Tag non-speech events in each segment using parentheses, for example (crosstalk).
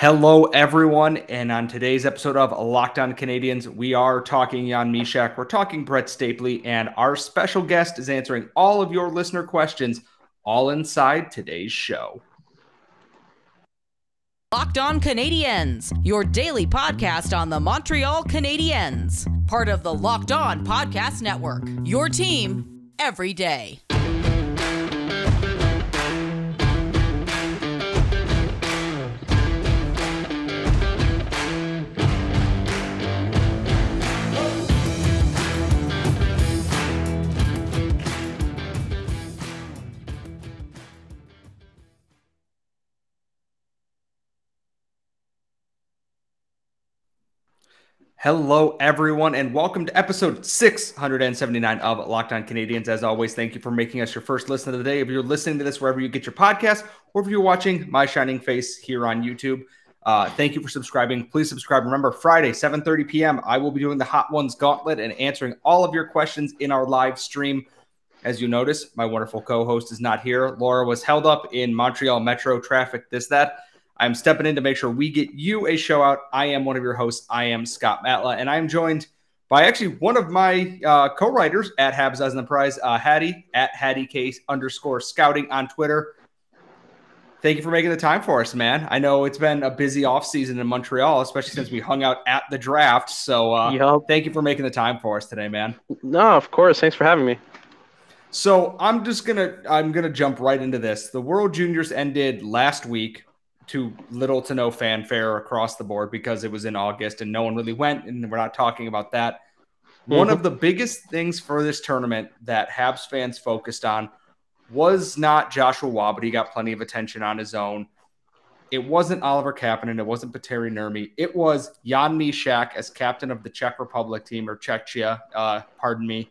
Hello, everyone. And on today's episode of Locked On Canadiens, we are talking Jan Mysak, we're talking Brett Stapley, and our special guest is answering all of your listener questions, all inside today's show. Locked On Canadiens, your daily podcast on the Montreal Canadiens, part of the Locked On Podcast Network. Your team every day. Hello, everyone, and welcome to episode 679 of Locked On Canadiens. As always, thank you for making us your first listen of the day. If you're listening to this wherever you get your podcast, or if you're watching my shining face here on YouTube, uh, thank you for subscribing. Please subscribe. Remember, Friday, 7:30 p.m. I will be doing the Hot Ones Gauntlet and answering all of your questions in our live stream. As you notice, my wonderful co-host is not here. Laura was held up in Montreal metro traffic. This that. I'm stepping in to make sure we get you a show out. I am one of your hosts. I am Scott Matla, and I'm joined by actually one of my uh, co-writers at Habs as the Prize, uh, Hadi at Hadi Case underscore Scouting on Twitter. Thank you for making the time for us, man. I know it's been a busy off season in Montreal, especially since we hung out at the draft. So, uh, yep. thank you for making the time for us today, man. No, of course. Thanks for having me. So, I'm just gonna I'm gonna jump right into this. The World Juniors ended last week to little to no fanfare across the board because it was in August and no one really went, and we're not talking about that. Mm-hmm. One of the biggest things for this tournament that Habs fans focused on was not Joshua Roy, but he got plenty of attention on his own. It wasn't Oliver Kapanen. It wasn't Petteri Nurmi. It was Jan Mysak as captain of the Czech Republic team, or Czechia, uh, pardon me,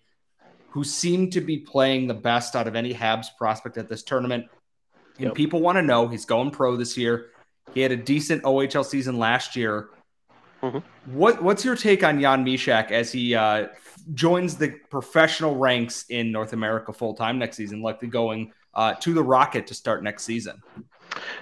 who seemed to be playing the best out of any Habs prospect at this tournament. And yep. people want to know he's going pro this year. He had a decent OHL season last year. Mm-hmm. What what's your take on Jan Mysak as he uh, joins the professional ranks in North America full time next season, likely going uh, to the Rocket to start next season?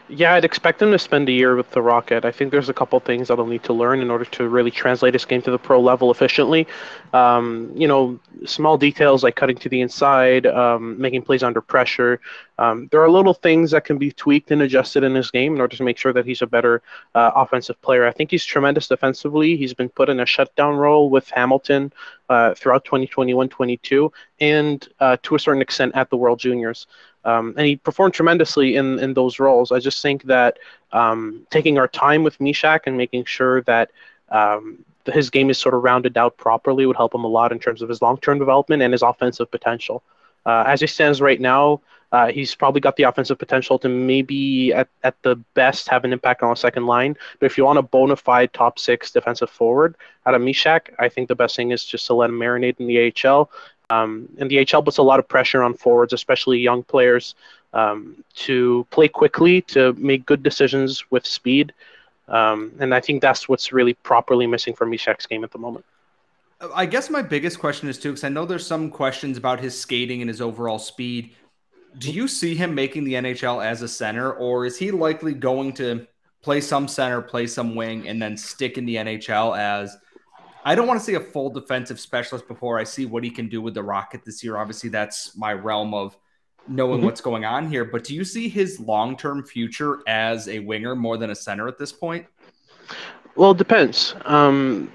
Yeah, I'd expect him to spend a year with the Rocket. I think there's a couple things that he'll need to learn in order to really translate his game to the pro level efficiently. Um, you know, small details like cutting to the inside, um, making plays under pressure. Um, there are little things that can be tweaked and adjusted in his game in order to make sure that he's a better uh, offensive player. I think he's tremendous defensively. He's been put in a shutdown role with Hamilton uh, throughout 2021 22, and uh, to a certain extent at the World Juniors. Um, and he performed tremendously in, in those roles. I just think that um, taking our time with Mysak and making sure that um, his game is sort of rounded out properly would help him a lot in terms of his long term development and his offensive potential. Uh, as he stands right now, uh, he's probably got the offensive potential to maybe at, at the best have an impact on the second line. But if you want a bona fide top six defensive forward out of Mysak, I think the best thing is just to let him marinate in the AHL um, and the HL puts a lot of pressure on forwards, especially young players, um, to play quickly, to make good decisions with speed. Um, and I think that's what's really properly missing from Mysak's game at the moment. I guess my biggest question is too, because I know there's some questions about his skating and his overall speed. Do you see him making the NHL as a center, or is he likely going to play some center, play some wing, and then stick in the NHL as I don't want to see a full defensive specialist before I see what he can do with the Rocket this year. Obviously, that's my realm of knowing mm-hmm. what's going on here. But do you see his long term future as a winger more than a center at this point? Well, it depends. Um,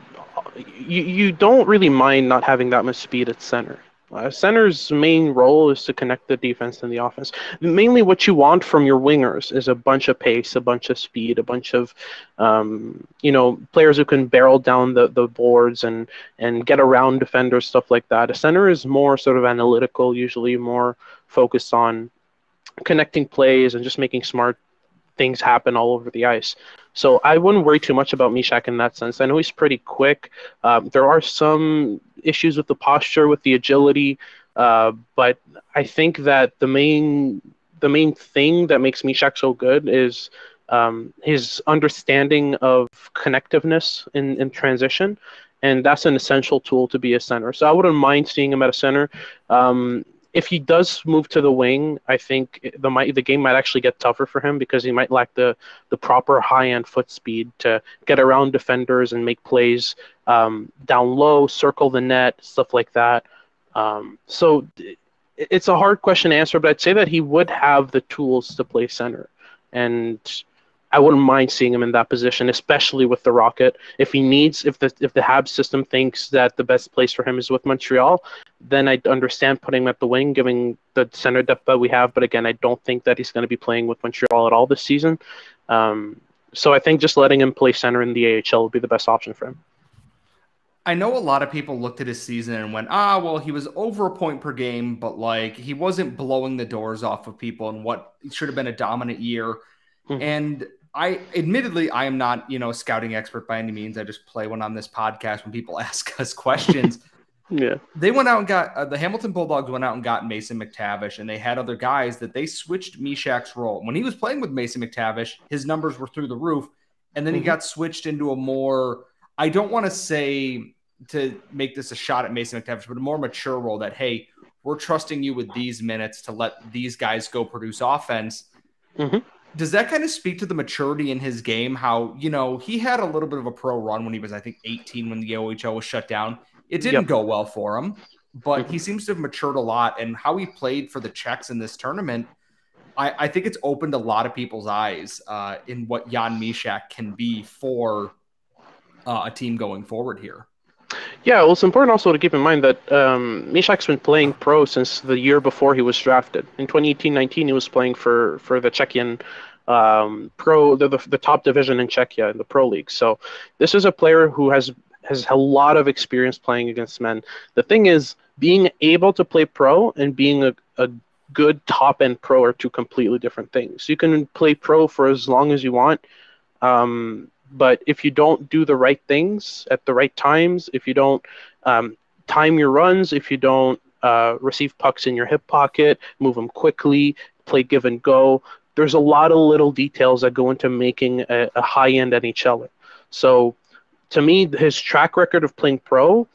you, you don't really mind not having that much speed at center. Uh, center's main role is to connect the defense and the offense. Mainly, what you want from your wingers is a bunch of pace, a bunch of speed, a bunch of, um, you know, players who can barrel down the, the boards and and get around defenders, stuff like that. A center is more sort of analytical, usually more focused on connecting plays and just making smart things happen all over the ice. So I wouldn't worry too much about Mysak in that sense. I know he's pretty quick. Um, there are some issues with the posture, with the agility, uh, but I think that the main the main thing that makes Mysak so good is um, his understanding of connectiveness in, in transition, and that's an essential tool to be a center. So I wouldn't mind seeing him at a center. Um, if he does move to the wing, I think the might the game might actually get tougher for him because he might lack the the proper high end foot speed to get around defenders and make plays um, down low, circle the net, stuff like that. Um, so it's a hard question to answer, but I'd say that he would have the tools to play center, and I wouldn't mind seeing him in that position, especially with the Rocket. If he needs, if the if the Habs system thinks that the best place for him is with Montreal, then I'd understand putting him at the wing, giving the center depth that we have. But again, I don't think that he's going to be playing with Montreal at all this season. Um, so I think just letting him play center in the AHL would be the best option for him. I know a lot of people looked at his season and went, ah, well, he was over a point per game, but like he wasn't blowing the doors off of people in what should have been a dominant year. Mm-hmm. And I admittedly I am not, you know, a scouting expert by any means. I just play one on this podcast when people (laughs) ask us questions. (laughs) yeah. They went out and got uh, the Hamilton Bulldogs went out and got Mason McTavish and they had other guys that they switched Mysak's role. When he was playing with Mason McTavish, his numbers were through the roof and then mm-hmm. he got switched into a more I don't want to say to make this a shot at Mason McTavish, but a more mature role that hey, we're trusting you with these minutes to let these guys go produce offense. Mm-hmm does that kind of speak to the maturity in his game? How, you know, he had a little bit of a pro run when he was, I think, 18 when the OHL was shut down. It didn't yep. go well for him, but he seems to have matured a lot. And how he played for the Czechs in this tournament, I, I think it's opened a lot of people's eyes uh, in what Jan Mysak can be for uh, a team going forward here. Yeah, well, it's important also to keep in mind that um, Mysak's been playing pro since the year before he was drafted. In 2018-19, he was playing for for the Czechian um, pro, the, the, the top division in Czechia in the pro league. So this is a player who has has a lot of experience playing against men. The thing is, being able to play pro and being a, a good top end pro are two completely different things. You can play pro for as long as you want. Um, but if you don't do the right things at the right times, if you don't um, time your runs, if you don't uh, receive pucks in your hip pocket, move them quickly, play give and go, there's a lot of little details that go into making a, a high end NHLer. So to me, his track record of playing pro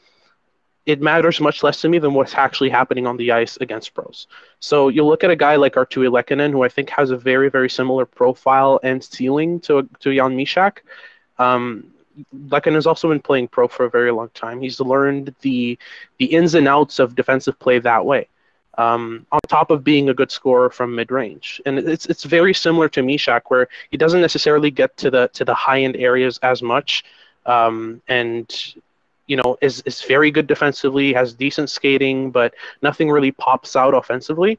it matters much less to me than what's actually happening on the ice against pros. So you look at a guy like Artturi Lehkonen, who I think has a very, very similar profile and ceiling to to Jan Mysak. Um, Lehkonen has also been playing pro for a very long time. He's learned the the ins and outs of defensive play that way. Um, on top of being a good scorer from mid range, and it's it's very similar to Mysak, where he doesn't necessarily get to the to the high end areas as much, um, and you know, is, is very good defensively, has decent skating, but nothing really pops out offensively.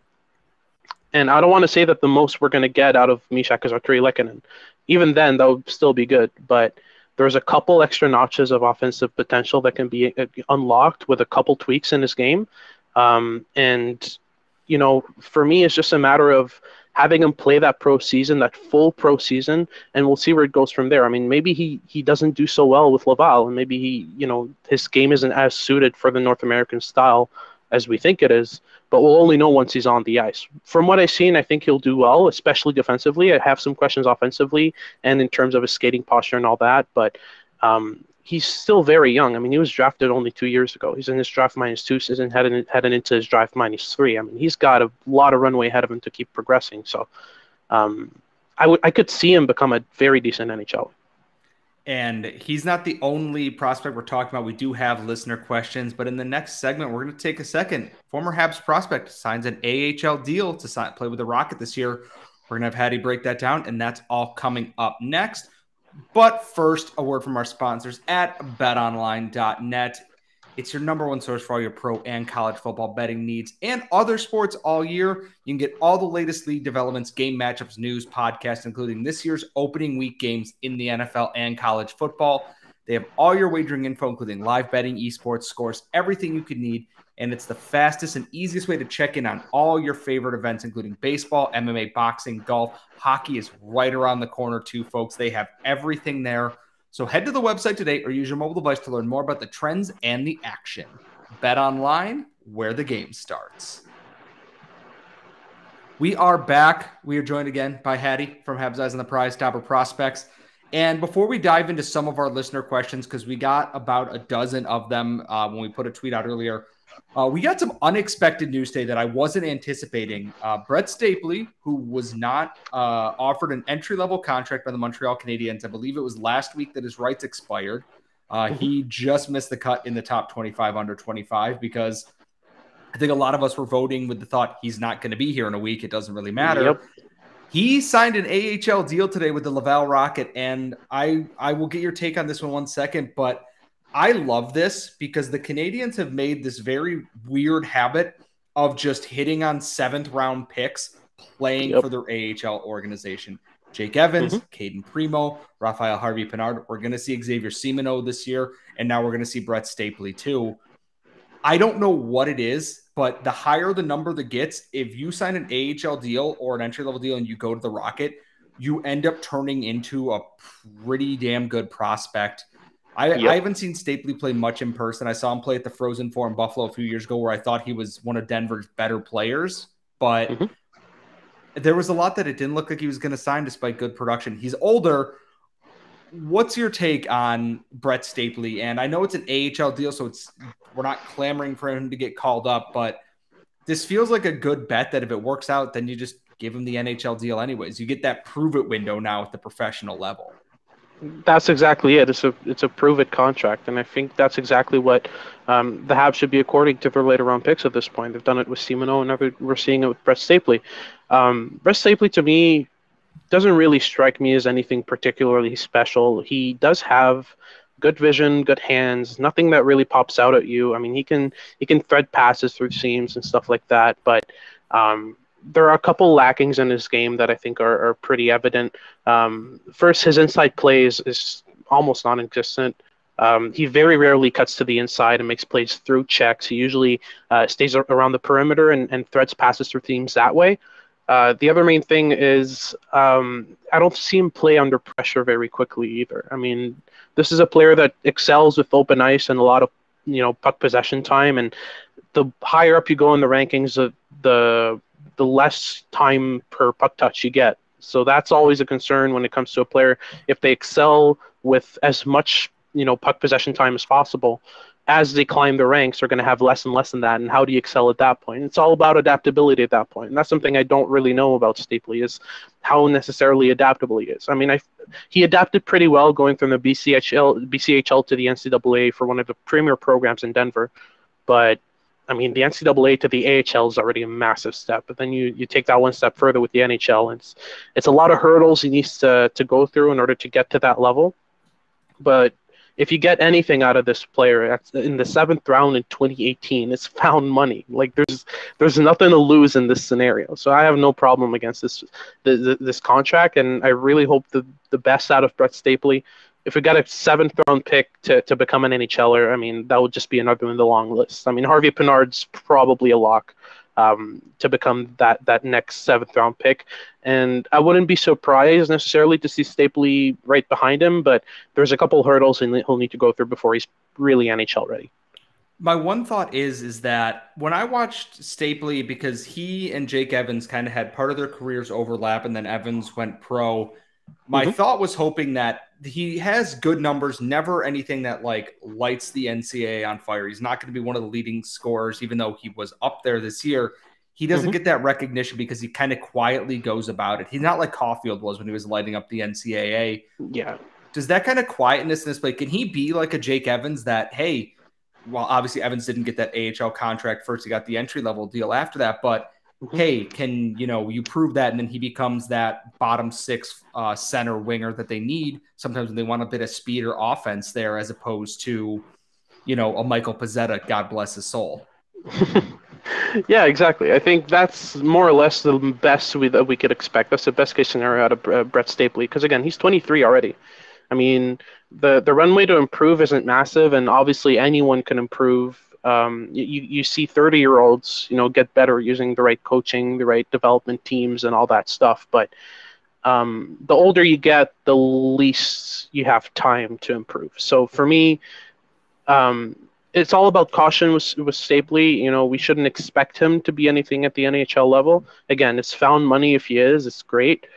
And I don't want to say that the most we're going to get out of Mysak is Artturi Lehkonen. Even then, that would still be good. But there's a couple extra notches of offensive potential that can be uh, unlocked with a couple tweaks in his game. Um, and, you know, for me, it's just a matter of – having him play that pro season, that full pro season, and we'll see where it goes from there. I mean, maybe he he doesn't do so well with Laval, and maybe he, you know, his game isn't as suited for the North American style as we think it is. But we'll only know once he's on the ice. From what I've seen, I think he'll do well, especially defensively. I have some questions offensively and in terms of his skating posture and all that. But um, he's still very young. I mean, he was drafted only two years ago. He's in his draft minus two season, heading heading into his draft minus three. I mean, he's got a lot of runway ahead of him to keep progressing. So, um, I would I could see him become a very decent NHL. And he's not the only prospect we're talking about. We do have listener questions, but in the next segment, we're going to take a second. Former Habs prospect signs an AHL deal to sign, play with the Rocket this year. We're going to have Hadi break that down, and that's all coming up next. But first, a word from our sponsors at betonline.net. It's your number one source for all your pro and college football betting needs and other sports all year. You can get all the latest league developments, game matchups, news, podcasts, including this year's opening week games in the NFL and college football. They have all your wagering info, including live betting, esports, scores, everything you could need and it's the fastest and easiest way to check in on all your favorite events, including baseball, MMA, boxing, golf. Hockey is right around the corner, too, folks. They have everything there. So head to the website today or use your mobile device to learn more about the trends and the action. Bet online, where the game starts. We are back. We are joined again by Hadi from Habs Eyes on the Prize, Dobber Prospects. And before we dive into some of our listener questions, because we got about a dozen of them uh, when we put a tweet out earlier, Uh, we got some unexpected news today that I wasn't anticipating. Uh, Brett Stapley, who was not uh, offered an entry level contract by the Montreal Canadiens, I believe it was last week that his rights expired. Uh. He just missed the cut in the top 25 under 25 because I think a lot of us were voting with the thought he's not going to be here in a week. It doesn't really matter. Yep. He signed an AHL deal today with the Laval Rocket, and I I will get your take on this one one second, but I love this because the Canadiens have made this very weird habit of just hitting on seventh round picks playing yep. for their AHL organization. Jake Evans, mm-hmm. Cayden Primeau, Raphael Harvey Pinard. We're going to see Xavier Simoneau this year, and now we're going to see Brett Stapley too. I don't know what it is, but the higher the number that gets, if you sign an AHL deal or an entry level deal and you go to the Rocket, you end up turning into a pretty damn good prospect I, yep. I haven't seen Stapley play much in person. I saw him play at the Frozen Four in Buffalo a few years ago, where I thought he was one of Denver's better players. But mm-hmm. there was a lot that it didn't look like he was going to sign, despite good production. He's older. What's your take on Brett Stapley? And I know it's an AHL deal, so it's we're not clamoring for him to get called up, but this feels like a good bet that if it works out, then you just give him the NHL deal anyways. You get that prove it window now at the professional level. That's exactly it. It's a it's a prove it contract, and I think that's exactly what um, the Habs should be according to their later round picks at this point. They've done it with Simoneau, and now we're seeing it with Brett Stapley. Um, Brett Stapley to me doesn't really strike me as anything particularly special. He does have good vision, good hands, nothing that really pops out at you. I mean, he can he can thread passes through seams and stuff like that, but um, there are a couple lackings in his game that I think are, are pretty evident. Um, first, his inside plays is almost non-existent. Um, he very rarely cuts to the inside and makes plays through checks. He usually uh, stays around the perimeter and, and threads passes through teams that way. Uh, the other main thing is um, I don't see him play under pressure very quickly either. I mean, this is a player that excels with open ice and a lot of you know puck possession time. And the higher up you go in the rankings, the, the the less time per puck touch you get. So that's always a concern when it comes to a player. If they excel with as much you know puck possession time as possible, as they climb the ranks, they're going to have less and less than that. And how do you excel at that point? It's all about adaptability at that point. And that's something I don't really know about Stapley is how necessarily adaptable he is. I mean, I he adapted pretty well going from the BCHL BCHL to the NCAA for one of the premier programs in Denver, but I mean, the NCAA to the AHL is already a massive step, but then you, you take that one step further with the NHL. And it's it's a lot of hurdles he needs to to go through in order to get to that level. But if you get anything out of this player in the seventh round in 2018, it's found money. Like there's there's nothing to lose in this scenario. So I have no problem against this this contract, and I really hope the the best out of Brett Stapley if we got a seventh round pick to, to become an NHLer, I mean, that would just be another in the long list. I mean, Harvey Pinard's probably a lock um, to become that, that next seventh round pick. And I wouldn't be surprised necessarily to see Stapley right behind him, but there's a couple hurdles he'll need to go through before he's really NHL ready. My one thought is is that when I watched Stapley, because he and Jake Evans kind of had part of their careers overlap, and then Evans went pro my mm-hmm. thought was hoping that he has good numbers, never anything that like lights the NCAA on fire. He's not going to be one of the leading scorers, even though he was up there this year. He doesn't mm-hmm. get that recognition because he kind of quietly goes about it. He's not like Caufield was when he was lighting up the NCAA. Yeah. Does that kind of quietness in this play, can he be like a Jake Evans that, hey, well, obviously Evans didn't get that AHL contract first. He got the entry level deal after that, but. Hey, can you know you prove that, and then he becomes that bottom six uh, center winger that they need sometimes when they want a bit of speed or offense there, as opposed to you know a Michael Pezzetta, God bless his soul. (laughs) yeah, exactly. I think that's more or less the best we, that we could expect. That's the best case scenario out of uh, Brett Stapley because again, he's 23 already. I mean, the the runway to improve isn't massive, and obviously anyone can improve um, you, you see 30 year olds, you know, get better using the right coaching, the right development teams, and all that stuff. But um, the older you get, the least you have time to improve. So for me, um, it's all about caution with, with Stapley. You know, we shouldn't expect him to be anything at the NHL level. Again, it's found money if he is. It's great.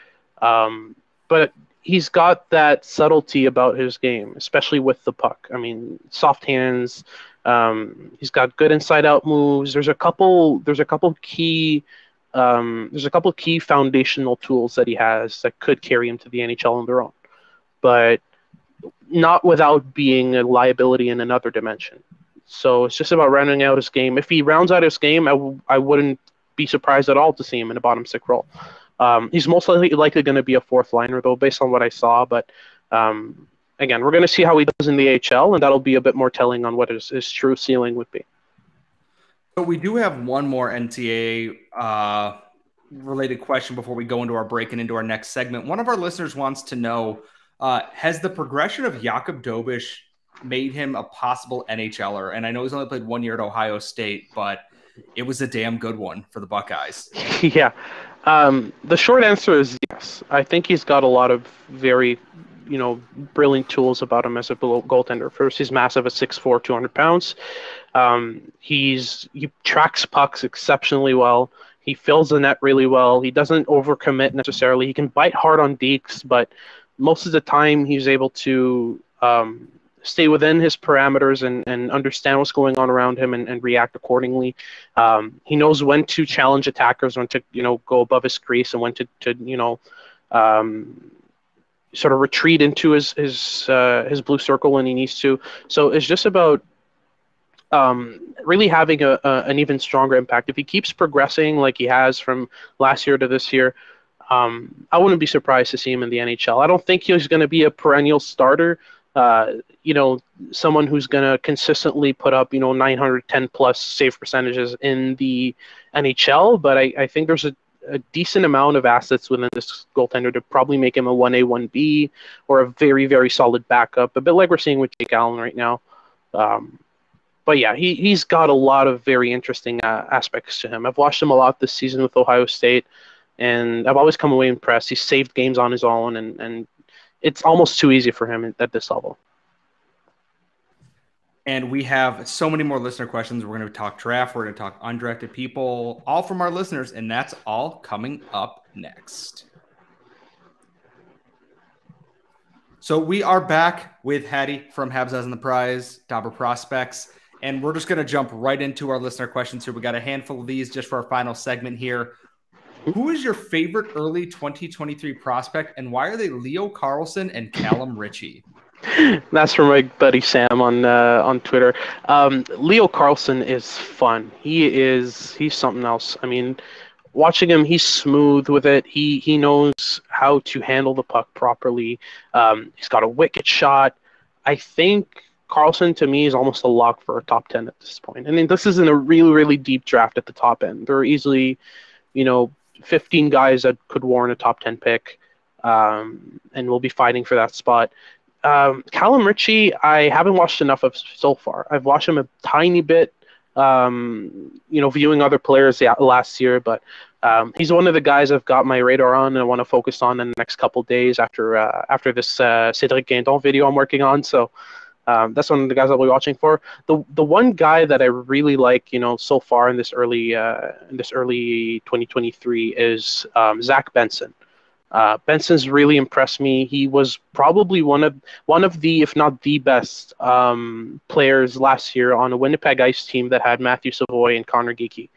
Um, but he's got that subtlety about his game, especially with the puck. I mean, soft hands, Um, he's got good inside out moves. There's a couple. There's a couple key. Um, there's a couple key foundational tools that he has that could carry him to the NHL on their own, but not without being a liability in another dimension. So it's just about rounding out his game. If he rounds out his game, I w- I wouldn't be surprised at all to see him in a bottom six role. Um, he's most likely, likely going to be a fourth liner, though, based on what I saw. But um, again, we're going to see how he does in the HL, and that'll be a bit more telling on what his, his true ceiling would be. So we do have one more NCAA uh, related question before we go into our break and into our next segment. One of our listeners wants to know uh, Has the progression of Jakub Dobeš made him a possible NHLer? And I know he's only played one year at Ohio State, but it was a damn good one for the Buckeyes. (laughs) yeah. Um, the short answer is yes. I think he's got a lot of very, you know, brilliant tools about him as a goaltender. First, he's massive at 6'4", 200 pounds. Um, he's he tracks pucks exceptionally well. He fills the net really well. He doesn't overcommit necessarily. He can bite hard on dekes, but most of the time he's able to um, stay within his parameters and, and understand what's going on around him and, and react accordingly. Um, he knows when to challenge attackers, when to you know go above his crease, and when to, to you know um, sort of retreat into his his uh, his blue circle when he needs to. So it's just about um, really having a, a, an even stronger impact. If he keeps progressing like he has from last year to this year, um, I wouldn't be surprised to see him in the NHL. I don't think he's going to be a perennial starter, uh, you know, someone who's going to consistently put up, you know, 910 plus save percentages in the NHL. But I, I think there's a, a decent amount of assets within this goaltender to probably make him a 1A, 1B or a very, very solid backup, a bit like we're seeing with Jake Allen right now. Um, but yeah, he, he's got a lot of very interesting uh, aspects to him. I've watched him a lot this season with Ohio State, and I've always come away impressed. He's saved games on his own, and, and it's almost too easy for him at this level. And we have so many more listener questions. We're going to talk draft. We're going to talk undrafted people, all from our listeners. And that's all coming up next. So we are back with Hadi from Habs Eyes on the Prize, Dobber Prospects. And we're just going to jump right into our listener questions here. We got a handful of these just for our final segment here. Who is your favorite early 2023 prospect, and why are they Leo Carlsson and Callum Ritchie? (laughs) That's from my buddy Sam on uh, on Twitter. Um, Leo Carlsson is fun. He is he's something else. I mean, watching him, he's smooth with it. He he knows how to handle the puck properly. Um, he's got a wicked shot. I think Carlsson to me is almost a lock for a top ten at this point. I mean, this isn't a really really deep draft at the top end. There are easily, you know, 15 guys that could warrant a top 10 pick, um, and we'll be fighting for that spot. Um, Callum Ritchie, I haven't watched enough of so far. I've watched him a tiny bit, um, you know, viewing other players last year, but um, he's one of the guys I've got my radar on and I want to focus on in the next couple days after uh, after this uh, Cedric Guindon video I'm working on. So um, that's one of the guys I'll be watching for. The the one guy that I really like, you know, so far in this early uh, in this early 2023 is um, Zach Benson. Uh, Benson's really impressed me. He was probably one of one of the, if not the best um, players last year on a Winnipeg Ice team that had Matthew Savoie and Conor Geekie.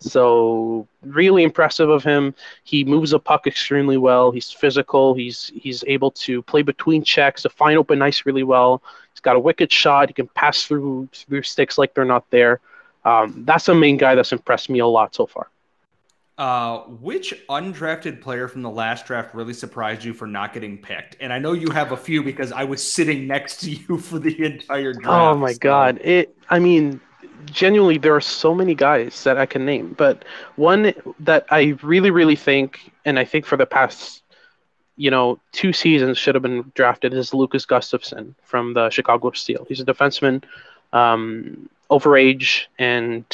So really impressive of him. He moves a puck extremely well. He's physical. He's he's able to play between checks, to find open ice really well. He's got a wicked shot. He can pass through through sticks like they're not there. Um, that's the main guy that's impressed me a lot so far. Uh, which undrafted player from the last draft really surprised you for not getting picked? And I know you have a few because I was sitting (laughs) next to you for the entire draft. Oh my so. god! It. I mean, genuinely, there are so many guys that I can name, but one that I really, really think, and I think for the past you know, two seasons should have been drafted is Lucas Gustafson from the Chicago Steel. He's a defenseman, um, over age, and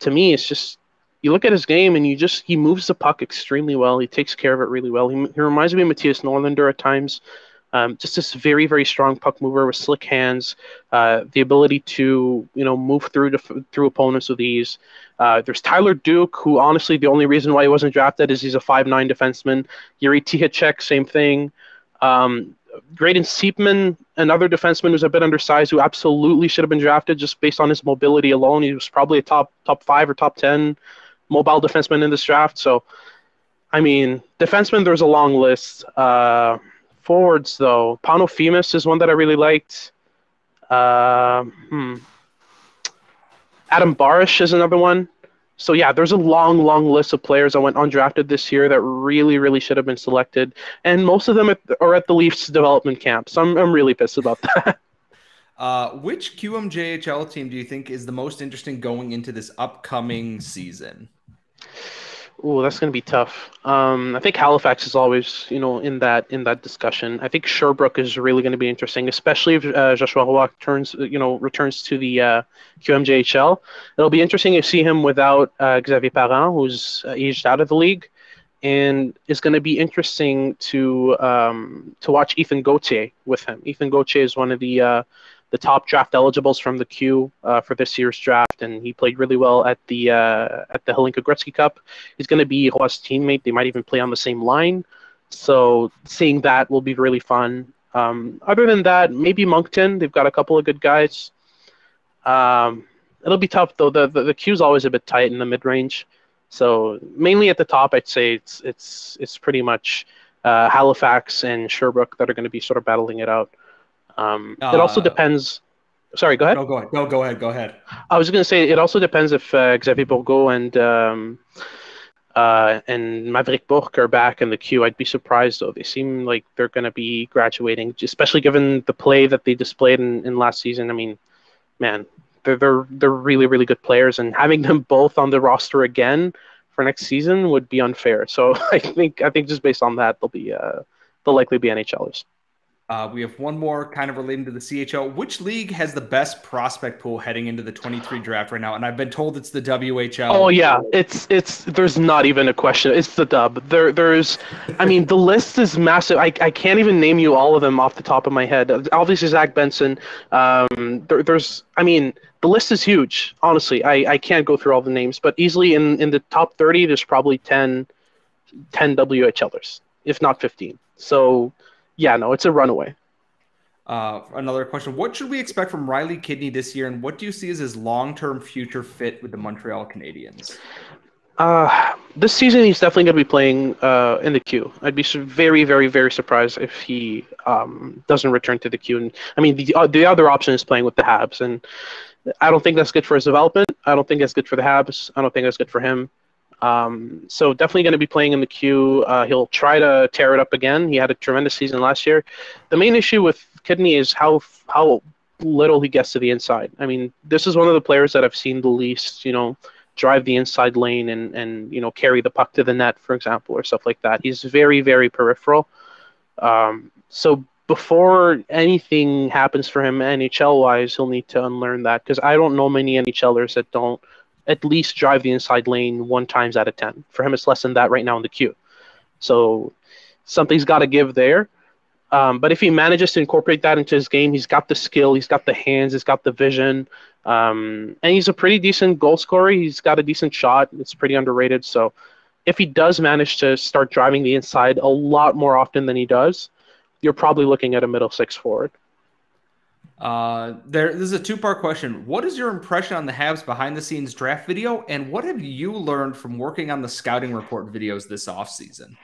to me, it's just you look at his game and you just he moves the puck extremely well. He takes care of it really well. He, he reminds me of Mattias Norlinder at times. Um, just this very very strong puck mover with slick hands, uh, the ability to you know move through through opponents with ease. Uh, there's Tyler Duke, who honestly the only reason why he wasn't drafted is he's a five nine defenseman. Jiří Tichacek, same thing. Um, Graydon another defenseman who's a bit undersized, who absolutely should have been drafted just based on his mobility alone. He was probably a top top five or top ten mobile defenseman in this draft. So, I mean, defenseman, there's a long list. Uh, forwards, though, Pano Fimis is one that I really liked. Uh, hmm. Adam Barish is another one. So yeah, there's a long, long list of players that went undrafted this year that really, really should have been selected, and most of them are at the Leafs development camp. So I'm, I'm really pissed about that. (laughs) Uh, which QMJHL team do you think is the most interesting going into this upcoming season? Oh, that's going to be tough. Um, I think Halifax is always, you know, in that in that discussion. I think Sherbrooke is really going to be interesting, especially if uh, Joshua Roy turns, you know, returns to the uh, QMJHL. It'll be interesting to see him without uh, Xavier Parent, who's uh, aged out of the league, and it's going to be interesting to um, to watch Ethan Gauthier with him. Ethan Gauthier is one of the uh, the top draft eligibles from the Q uh, for this year's draft, and he played really well at the uh, at the Hlinka Gretzky Cup. He's going to be Roy's teammate. They might even play on the same line. So seeing that will be really fun. Um, other than that, maybe Moncton. They've got a couple of good guys. Um, it'll be tough though. The, the the Q's always a bit tight in the mid range. So mainly at the top, I'd say it's it's it's pretty much uh, Halifax and Sherbrooke that are going to be sort of battling it out. Um, uh, it also depends. Sorry, go ahead. No, go ahead. No, go ahead. Go ahead. I was going to say it also depends if uh, Xavier Bourgault and um, uh, and Maverick Bourque are back in the Q. I'd be surprised though. They seem like they're going to be graduating, especially given the play that they displayed in, in last season. I mean, man, they're they're they're really really good players, and having them both on the roster again for next season would be unfair. So (laughs) I think I think just based on that, they'll be uh, they'll likely be NHLers. Uh, we have one more kind of relating to the CHL. Which league has the best prospect pool heading into the 23 draft right now? And I've been told it's the WHL. Oh yeah, it's it's there's not even a question. It's the dub. There there's, I mean the list is massive. I, I can't even name you all of them off the top of my head. Obviously Zach Benson. Um, there, there's I mean the list is huge. Honestly, I, I can't go through all the names, but easily in in the top 30, there's probably 10, 10 WHLers, if not 15. So yeah, no, it's a runaway. Uh, another question: What should we expect from Riley Kidney this year, and what do you see as his long-term future fit with the Montreal Canadiens? Uh, this season he's definitely going to be playing uh, in the Q. I'd be very, very, very surprised if he um, doesn't return to the Q. And I mean, the uh, the other option is playing with the Habs, and I don't think that's good for his development. I don't think that's good for the Habs. I don't think that's good for him. Um, so definitely going to be playing in the Q. Uh, he'll try to tear it up again. He had a tremendous season last year. The main issue with Kidney is how how little he gets to the inside. I mean, this is one of the players that I've seen the least, you know, drive the inside lane and and you know carry the puck to the net, for example, or stuff like that. He's very very peripheral. Um, so before anything happens for him NHL wise, he'll need to unlearn that because I don't know many NHLers that don't at least drive the inside lane one times out of 10. For him, it's less than that right now in the Q. So something's got to give there. Um, but if he manages to incorporate that into his game, he's got the skill, he's got the hands, he's got the vision, um, and he's a pretty decent goal scorer. He's got a decent shot. It's pretty underrated. So if he does manage to start driving the inside a lot more often than he does, you're probably looking at a middle six forward. Uh, there, this is a two-part question. What is your impression on the Habs behind-the-scenes draft video, and what have you learned from working on the scouting report videos this offseason?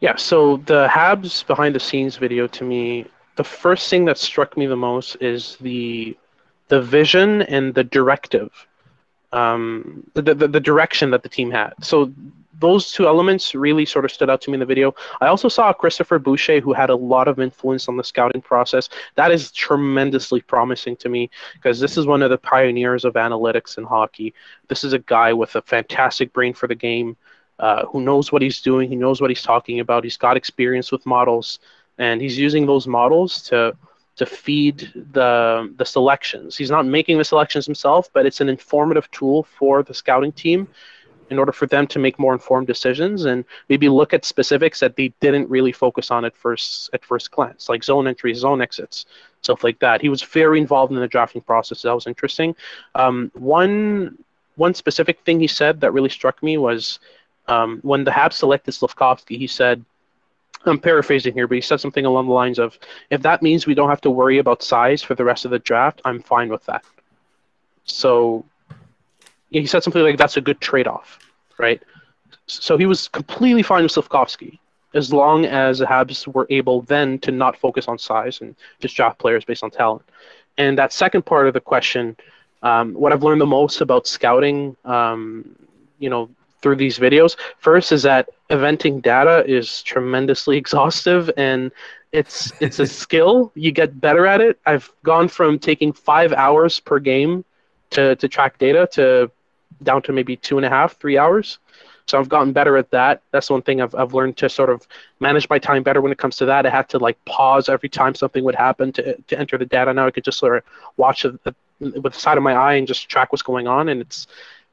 Yeah, so the Habs behind-the-scenes video to me, the first thing that struck me the most is the the vision and the directive, um, the, the the direction that the team had. So those two elements really sort of stood out to me in the video. I also saw Christopher Boucher, who had a lot of influence on the scouting process. That is tremendously promising to me because this is one of the pioneers of analytics in hockey. This is a guy with a fantastic brain for the game, uh, who knows what he's doing, he knows what he's talking about, he's got experience with models, and he's using those models to to feed the the selections. He's not making the selections himself, but it's an informative tool for the scouting team in order for them to make more informed decisions and maybe look at specifics that they didn't really focus on at first at first glance, like zone entries, zone exits, stuff like that. He was very involved in the drafting process. That was interesting. Um, one one specific thing he said that really struck me was um, when the Habs selected Slafkovsky, he said I'm paraphrasing here, but he said something along the lines of, "If that means we don't have to worry about size for the rest of the draft, I'm fine with that." So he said something like, "That's a good trade-off," right? So he was completely fine with Slafkovsky as long as the Habs were able then to not focus on size and just draft players based on talent. And that second part of the question, um, what I've learned the most about scouting, um, you know, through these videos, first is that eventing data is tremendously (laughs) exhaustive and it's it's a skill. You get better at it. I've gone from taking five hours per game to, to track data to down to maybe two and a half, three hours. So I've gotten better at that. That's one thing I've, I've learned to sort of manage my time better when it comes to that. I had to like pause every time something would happen to, to enter the data. Now I could just sort of watch it with the side of my eye and just track what's going on, and it's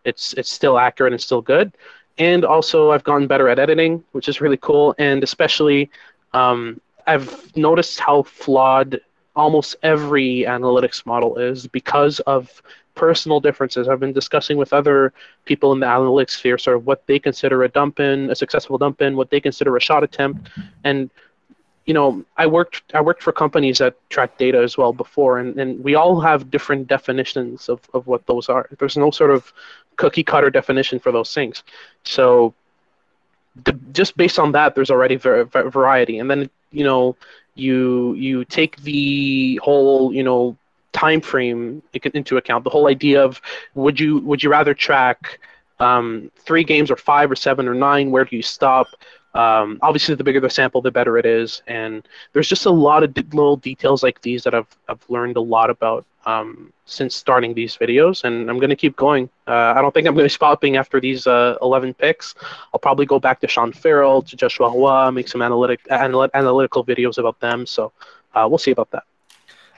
it's it's still accurate and still good. And also I've gotten better at editing, which is really cool. And especially um, I've noticed how flawed almost every analytics model is because of personal differences. I've been discussing with other people in the analytics sphere sort of what they consider a dump in, a successful dump in, what they consider a shot attempt, and you know, I worked I worked for companies that track data as well before, and, and we all have different definitions of, of what those are. There's no sort of cookie cutter definition for those things. So the, just based on that, there's already ver- variety, and then you know you you take the whole you know time frame into account. The whole idea of would you would you rather track um, three games or five or seven or nine? Where do you stop? Um, obviously, the bigger the sample, the better it is. And there's just a lot of little details like these that I've I've learned a lot about um, since starting these videos, and I'm going to keep going. Uh, I don't think I'm going to be stopping after these uh, 11 picks. I'll probably go back to Sean Farrell, to Joshua Hua, make some analytic anal- analytical videos about them. So uh, we'll see about that.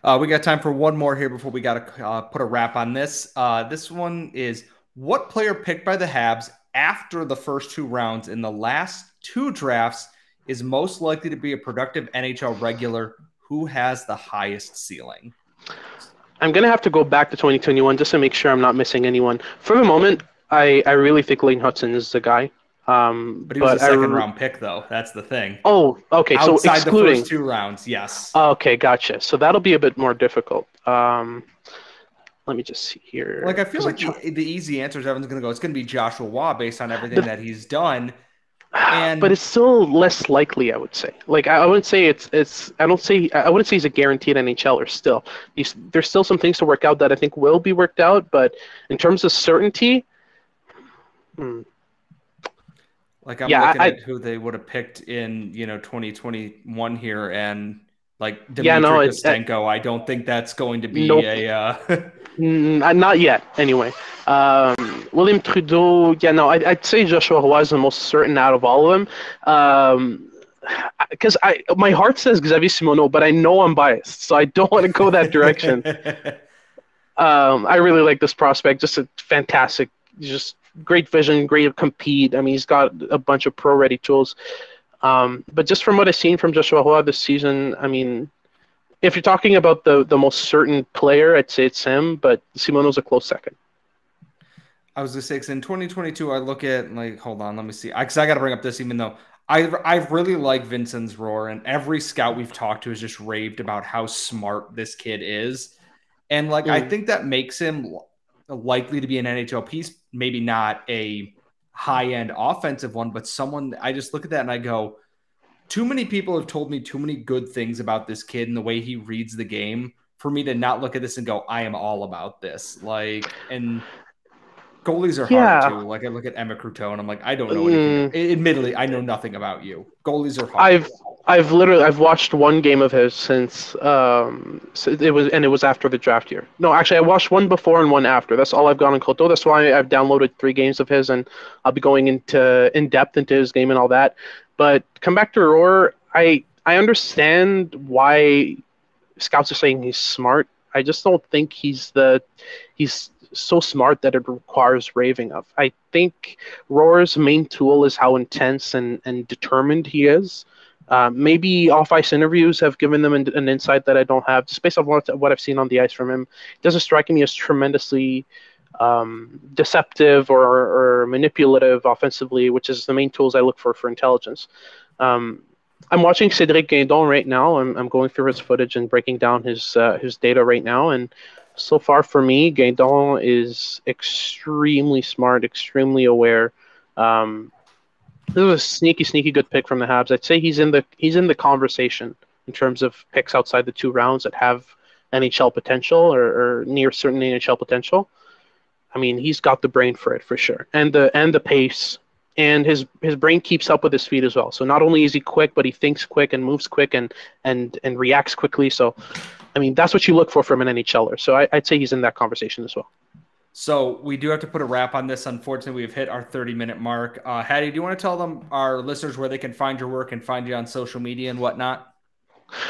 Uh, we got time for one more here before we got to uh, put a wrap on this. Uh, this one is what player picked by the Habs after the first two rounds in the last two drafts is most likely to be a productive NHL regular who has the highest ceiling? I'm going to have to go back to 2021 just to make sure I'm not missing anyone. For the moment, I, I really think Lane Hutson is the guy. Um, but he was but a second round pick, though. That's the thing. Oh, okay. Outside so excluding the first two rounds, yes. Okay, gotcha. So that'll be a bit more difficult. Um, let me just see here. Like I feel like the, the, easy answer is everyone's going to go. It's going to be Joshua Roy based on everything the, that he's done. And but it's still less likely, I would say. Like I, I wouldn't say it's it's. I don't say I wouldn't say he's a guaranteed NHLer. Still, he's, there's still some things to work out that I think will be worked out. But in terms of certainty, hmm, like I'm yeah, looking I, at who they would have picked in you know 2021 here, and like Dmitry yeah, no, Kostenko, I don't think that's going to be nope. a. Uh... (laughs) not yet, anyway. Um, William Trudeau, yeah, no, I, would say Joshua Roy is the most certain out of all of them. Um, (sighs) because I my heart says Xavier Simoneau, but I know I'm biased, so I don't want to go that direction. (laughs) um, I really like this prospect, just a fantastic, just great vision, great to compete. I mean, he's got a bunch of pro ready tools. Um, but just from what I've seen from Joshua Roy this season, I mean, if you're talking about the the most certain player, I'd say it's him, but Simoneau's a close second. I was gonna say, cause in 2022, I look at like, hold on, let me see, because I, I got to bring up this, even though I I really like Vinzenz Rohrer, and every scout we've talked to has just raved about how smart this kid is, and like mm. I think that makes him likely to be an NHL piece, maybe not a high end offensive one, but someone I just look at that and I go, too many people have told me too many good things about this kid and the way he reads the game for me to not look at this and go, I am all about this. Like, and goalies are yeah. hard too. Like I look at Emmett and I'm like, I don't know anything. Mm. Admittedly, I know nothing about you. Goalies are hard. I've I've literally I've watched one game of his since um it was and it was after the draft year. No, actually I watched one before and one after. That's all I've gone on Croteau. That's why I've downloaded three games of his and I'll be going into in depth into his game and all that. But come back to Rohrer, I I understand why scouts are saying he's smart. I just don't think he's the he's so smart that it requires raving of. I think Rohrer's main tool is how intense and, and determined he is. Uh, maybe off ice interviews have given them an, an, insight that I don't have. Just based on what, what I've seen on the ice from him, it doesn't strike me as tremendously um, deceptive or, or, manipulative offensively, which is the main tools I look for for intelligence. Um, I'm watching Cédric Guindon right now. I'm, I'm going through his footage and breaking down his uh, his data right now. And so far for me, Guindon is extremely smart, extremely aware. Um, this is a sneaky, sneaky good pick from the Habs. I'd say he's in the he's in the conversation in terms of picks outside the two rounds that have NHL potential or, or near certain NHL potential. I mean, he's got the brain for it for sure, and the and the pace, and his his brain keeps up with his feet as well. So not only is he quick, but he thinks quick and moves quick and and and reacts quickly. So, I mean, that's what you look for from an NHLer. So I, I'd say he's in that conversation as well. So we do have to put a wrap on this. Unfortunately, we've hit our 30 minute mark. Uh, Hadi, do you want to tell them, our listeners, where they can find your work and find you on social media and whatnot?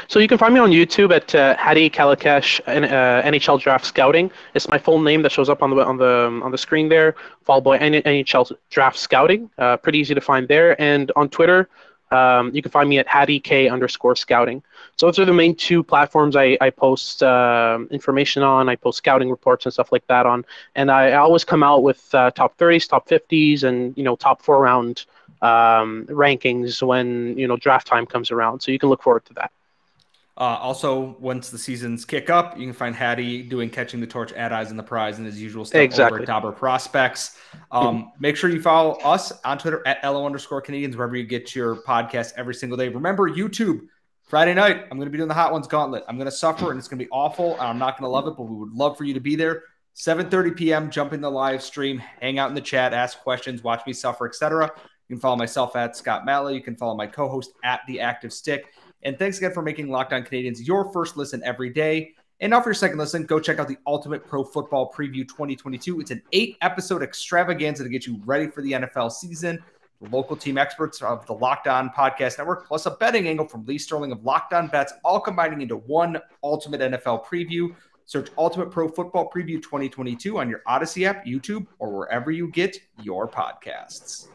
So you can find me on YouTube at uh, Hadi Kalakeche uh, NHL Draft Scouting. It's my full name that shows up on the on the on the screen there, followed by NHL Draft Scouting. Uh, pretty easy to find there. And on Twitter, um, you can find me at Hadi K underscore scouting. So those are the main two platforms I, I post uh, information on. I post scouting reports and stuff like that on, and I, always come out with uh, top 30s, top 50s, and you know top four round um, rankings when you know draft time comes around. So you can look forward to that. Uh, also, once the seasons kick up, you can find Hadi doing catching the torch at Eyes on the Prize and his usual stuff exactly. over at Dobber Prospects. Um, make sure you follow us on Twitter at LO underscore Canadiens, wherever you get your podcast every single day. Remember, YouTube, Friday night, I'm going to be doing the Hot Ones Gauntlet. I'm going to suffer and it's going to be awful. And I'm not going to love it, but we would love for you to be there. 7.30 p.m., jump in the live stream, hang out in the chat, ask questions, watch me suffer, etc. You can follow myself at Scott Matla. You can follow my co-host at The Active Stick. And thanks again for making Locked On Canadiens your first listen every day. And now for your second listen, go check out the Ultimate Pro Football Preview 2022. It's an eight episode extravaganza to get you ready for the NFL season. The local team experts of the Locked On Podcast Network, plus a betting angle from Lee Sterling of Locked On Bets, all combining into one Ultimate NFL Preview. Search Ultimate Pro Football Preview 2022 on your Odyssey app, YouTube, or wherever you get your podcasts.